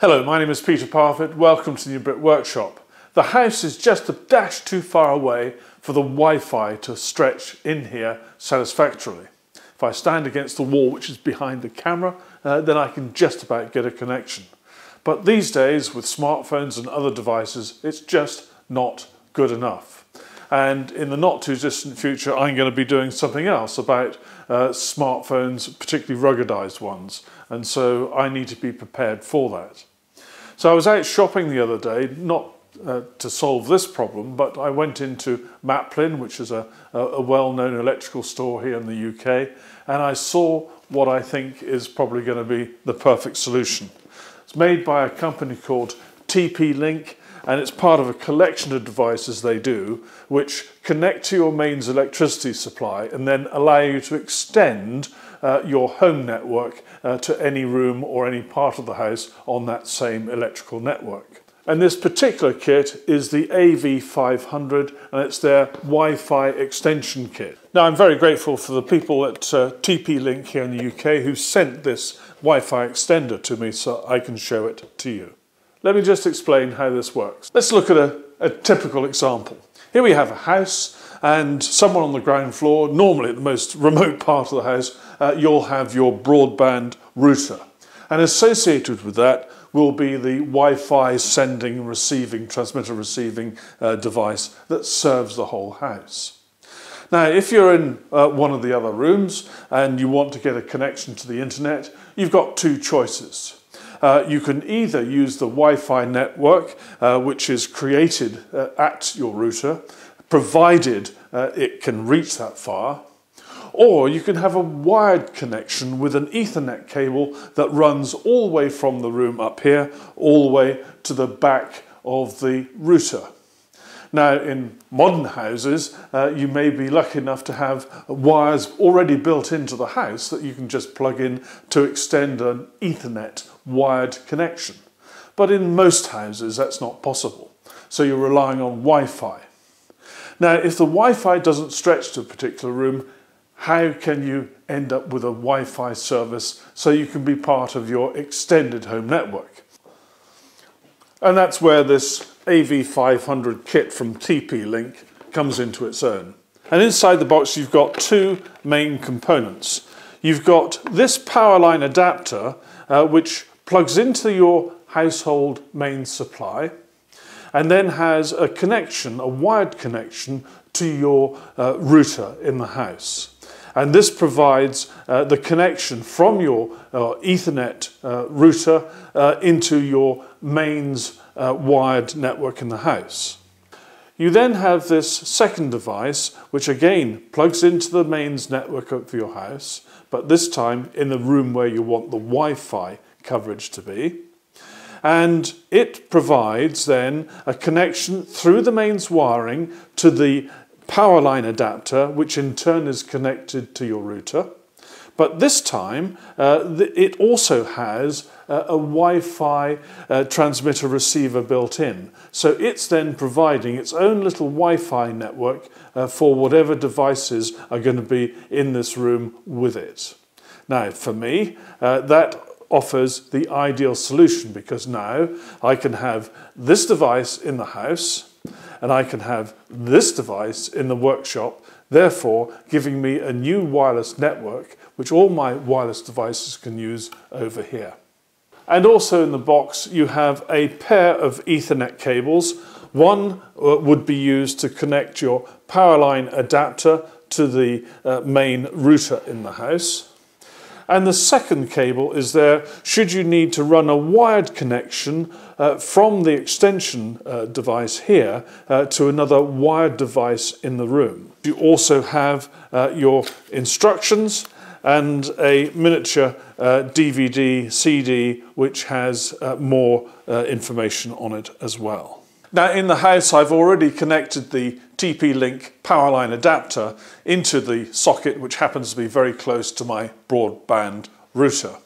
Hello, my name is Peter Parfitt. Welcome to the New Brit Workshop. The house is just a dash too far away for the Wi-Fi to stretch in here satisfactorily. If I stand against the wall which is behind the camera, uh, then I can just about get a connection. But these days with smartphones and other devices, it's just not good enough. And in the not too distant future, I'm going to be doing something else about uh, smartphones, particularly ruggedized ones. And so I need to be prepared for that. So I was out shopping the other day, not uh, to solve this problem, but I went into Maplin, which is a, a well-known electrical store here in the UK, and I saw what I think is probably going to be the perfect solution. It's made by a company called TP-Link, and it's part of a collection of devices they do which connect to your mains electricity supply and then allow you to extend uh, your home network uh, to any room or any part of the house on that same electrical network. And this particular kit is the AV500 and it's their Wi-Fi extension kit. Now I'm very grateful for the people at uh, TP-Link here in the UK who sent this Wi-Fi extender to me so I can show it to you. Let me just explain how this works. Let's look at a, a typical example. Here we have a house and someone on the ground floor, normally at the most remote part of the house, uh, you'll have your broadband router. And associated with that will be the Wi-Fi sending, receiving, transmitter receiving uh, device that serves the whole house. Now, if you're in uh, one of the other rooms and you want to get a connection to the internet, you've got two choices. Uh, you can either use the Wi-Fi network, uh, which is created uh, at your router, provided uh, it can reach that far, or you can have a wired connection with an Ethernet cable that runs all the way from the room up here, all the way to the back of the router. Now, in modern houses, uh, you may be lucky enough to have wires already built into the house that you can just plug in to extend an Ethernet wired connection. But in most houses, that's not possible. So you're relying on Wi-Fi. Now, if the Wi-Fi doesn't stretch to a particular room, how can you end up with a Wi-Fi service so you can be part of your extended home network? And that's where this AV500 kit from TP-Link comes into its own. And inside the box you've got two main components. You've got this power line adapter uh, which plugs into your household main supply and then has a connection, a wired connection to your uh, router in the house. And this provides uh, the connection from your uh, Ethernet uh, router uh, into your mains uh, wired network in the house. You then have this second device, which again plugs into the mains network of your house, but this time in the room where you want the Wi-Fi coverage to be. And it provides then a connection through the mains wiring to the power line adapter, which in turn is connected to your router. But this time, uh, it also has uh, a Wi-Fi uh, transmitter receiver built in. So it's then providing its own little Wi-Fi network uh, for whatever devices are going to be in this room with it. Now, for me, uh, that offers the ideal solution because now I can have this device in the house and I can have this device in the workshop, therefore giving me a new wireless network which all my wireless devices can use over here. And also in the box you have a pair of Ethernet cables. One uh, would be used to connect your power line adapter to the uh, main router in the house. And the second cable is there should you need to run a wired connection uh, from the extension uh, device here uh, to another wired device in the room. You also have uh, your instructions and a miniature DVD uh, CD which has uh, more information on it as well. Now in the house I've already connected the TP-Link power line adapter into the socket which happens to be very close to my broadband router.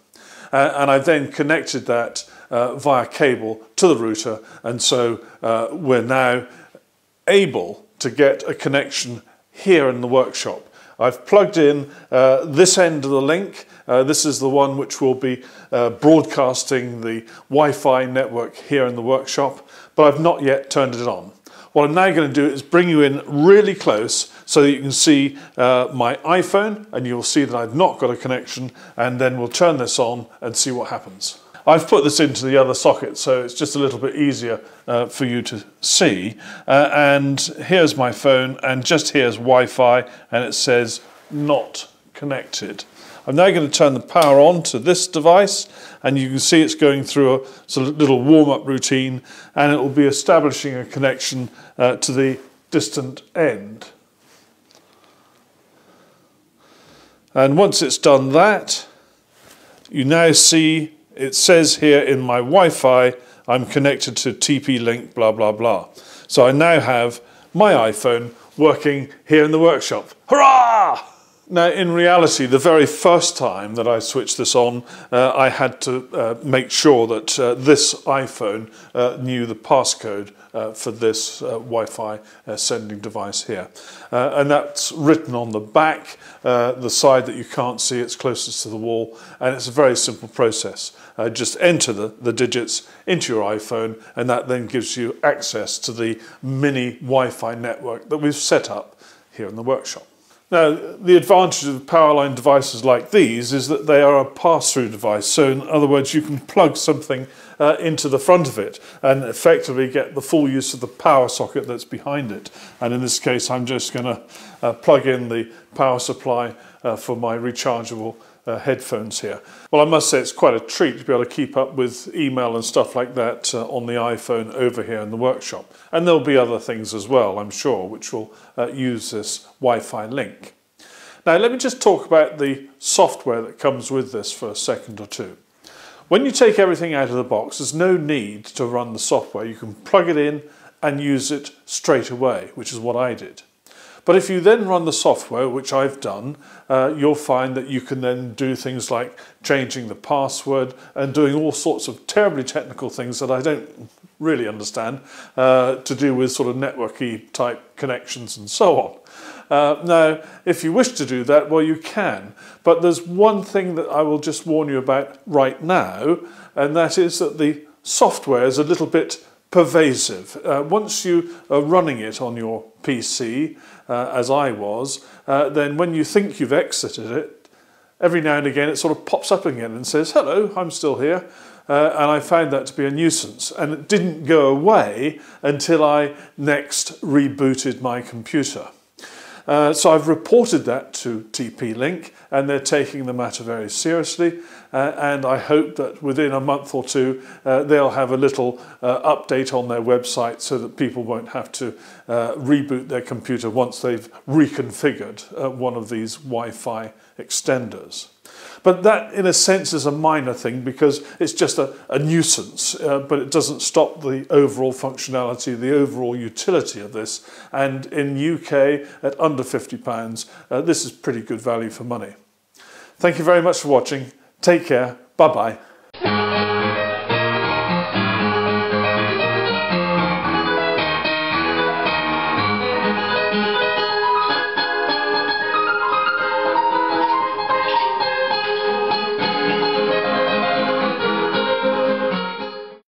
Uh, and I've then connected that uh, via cable to the router and so uh, we're now able to get a connection here in the workshop. I've plugged in uh, this end of the link. Uh, this is the one which will be uh, broadcasting the Wi-Fi network here in the workshop, but I've not yet turned it on. What I'm now going to do is bring you in really close so that you can see uh, my iPhone and you'll see that I've not got a connection and then we'll turn this on and see what happens. I've put this into the other socket so it's just a little bit easier uh, for you to see. Uh, and here's my phone and just here's Wi-Fi and it says not connected. I'm now going to turn the power on to this device and you can see it's going through a sort of little warm-up routine and it will be establishing a connection uh, to the distant end. And once it's done that, you now see it says here in my Wi-Fi, I'm connected to TP-Link, blah, blah, blah. So I now have my iPhone working here in the workshop. Hurrah! Now, in reality, the very first time that I switched this on, uh, I had to uh, make sure that uh, this iPhone uh, knew the passcode uh, for this uh, Wi-Fi sending device here. and that's written on the back, the side that you can't see, it's closest to the wall, and it's a very simple process. just enter the, the digits into your iPhone, and that then gives you access to the mini Wi-Fi network that we've set up here in the workshop. Now, the advantage of powerline devices like these is that they are a pass-through device. So in other words, you can plug something uh, into the front of it and effectively get the full use of the power socket that's behind it. And in this case, I'm just going to uh, plug in the power supply uh, for my rechargeable uh, headphones here. Well, I must say it's quite a treat to be able to keep up with email and stuff like that uh, on the iPhone over here in the workshop. And there'll be other things as well, I'm sure, which will uh, use this Wi-Fi link. Now, let me just talk about the software that comes with this for a second or two. When you take everything out of the box, there's no need to run the software. You can plug it in and use it straight away, which is what I did. But if you then run the software, which I've done, uh, you'll find that you can then do things like changing the password and doing all sorts of terribly technical things that I don't really understand uh, to do with sort of networky type connections and so on. Uh, now, if you wish to do that, well, you can. But there's one thing that I will just warn you about right now, and that is that the software is a little bit pervasive. Uh, once you are running it on your PC, uh, as I was, uh, then when you think you've exited it, every now and again it sort of pops up again and says, hello, I'm still here. Uh, and I found that to be a nuisance. And it didn't go away until I next rebooted my computer. Uh, so I've reported that to TP-Link and they're taking the matter very seriously uh, and I hope that within a month or two uh, they'll have a little uh, update on their website so that people won't have to uh, reboot their computer once they've reconfigured uh, one of these Wi-Fi extenders. But that, in a sense, is a minor thing because it's just a, a nuisance, uh, but it doesn't stop the overall functionality, the overall utility of this. And in UK, at under £50, uh, this is pretty good value for money. Thank you very much for watching. Take care. Bye-bye.